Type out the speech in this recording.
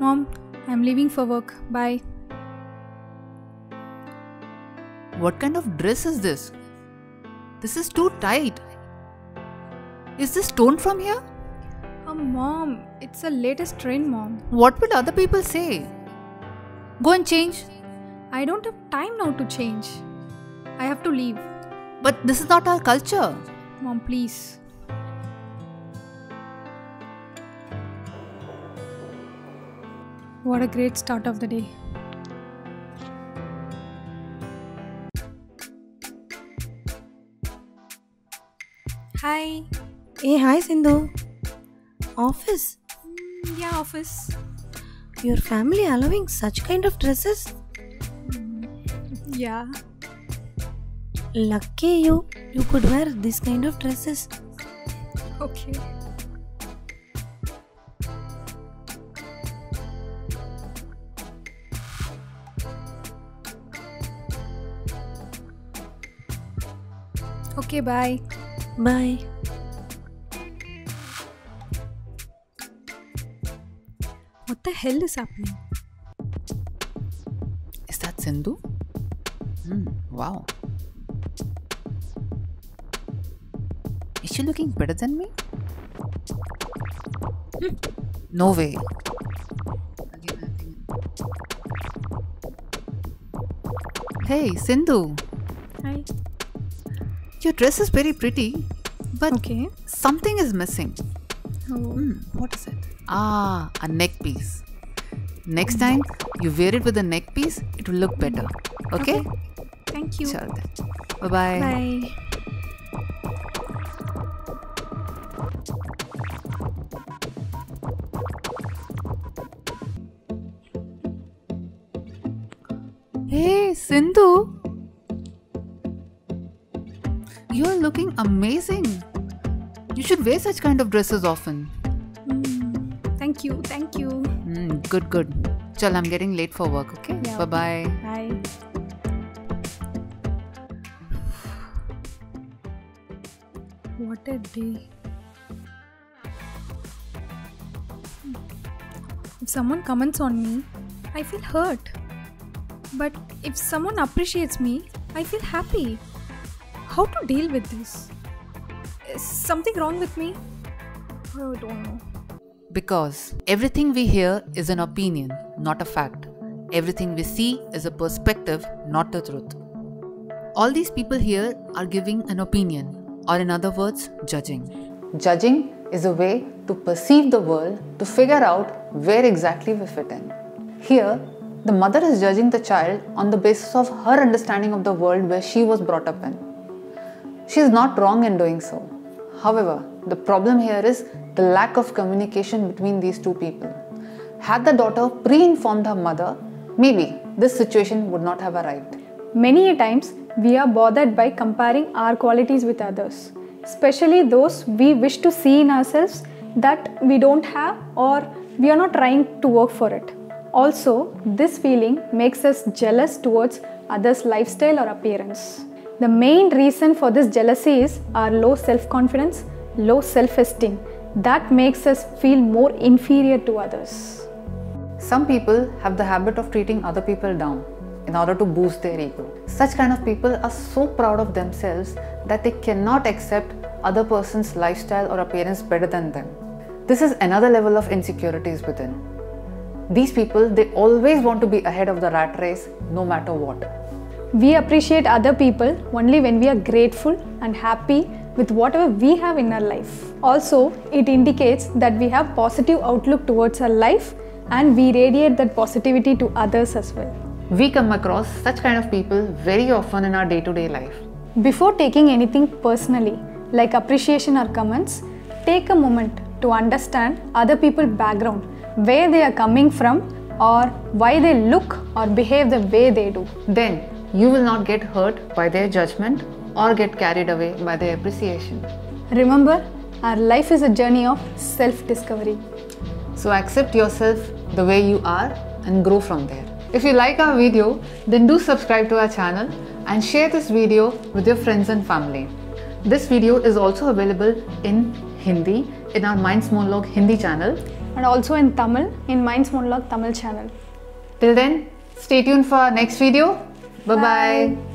Mom, I'm leaving for work. Bye. What kind of dress is this? This is too tight. Is this torn from here? Oh, Mom, it's the latest trend, Mom. What will other people say? Go and change. I don't have time now to change. I have to leave. But this is not our culture. Mom, please. What a great start of the day. Hi. Hey, hi Sindhu. Office. Mm, yeah, office. Your family allowing such kind of dresses? Yeah. Lucky you. You could wear this kind of dresses. Okay. Okay, bye. Bye. What the hell is happening? Is that Sindhu? Hmm, wow. She looking better than me? Hmm, No way. Again, I think- Hey, Sindhu. Hi. Your dress is very pretty, but Okay. something is missing. Oh. Hmm, what is it? Ah, a neck piece. Next time you wear it with a neck piece, it will look better. Okay? Thank you. Sure then. Bye bye. Bye. Sindhu. You're looking amazing. You should wear such kind of dresses often. Mm, Thank you. Thank you. Hmm, good, good. Chal, I'm getting late for work, okay? Yeah, bye bye. Bye. What a day. If someone comments on me, I feel hurt. But if someone appreciates me, I feel happy. How to deal with this? Is something wrong with me? I don't know. Because everything we hear is an opinion, not a fact. Everything we see is a perspective, not the truth. All these people here are giving an opinion, or in other words, judging. Judging is a way to perceive the world to figure out where exactly we fit in. Here, the mother is judging the child on the basis of her understanding of the world where she was brought up in. She is not wrong in doing so. However, the problem here is the lack of communication between these two people. Had the daughter pre informed her mother, maybe this situation would not have arrived. Many a times we are bothered by comparing our qualities with others, especially those we wish to see in ourselves that we don't have or we are not trying to work for it. Also, this feeling makes us jealous towards others' lifestyle or appearance. The main reason for this jealousy is our low self confidence, low self esteem that makes us feel more inferior to others. Some people have the habit of treating other people down in order to boost their ego. Such kind of people are so proud of themselves that they cannot accept other person's lifestyle or appearance better than them. This is another level of insecurities within. These people, they always want to be ahead of the rat race no matter what. We appreciate other people only when we are grateful and happy with whatever we have in our life. Also, it indicates that we have positive outlook towards our life and we radiate that positivity to others as well. We come across such kind of people very often in our day to day life. Before taking anything personally, like appreciation or comments, take a moment to understand other people's background, where they are coming from, or why they look or behave the way they do. Then you will not get hurt by their judgment or get carried away by their appreciation. Remember, our life is a journey of self discovery. So accept yourself the way you are and grow from there. If you like our video, then do subscribe to our channel and share this video with your friends and family. This video is also available in Hindi in our Minds Monologue Hindi channel. And also in Tamil in Minds Monologue Tamil channel. Till then, stay tuned for our next video. Bye bye. Bye.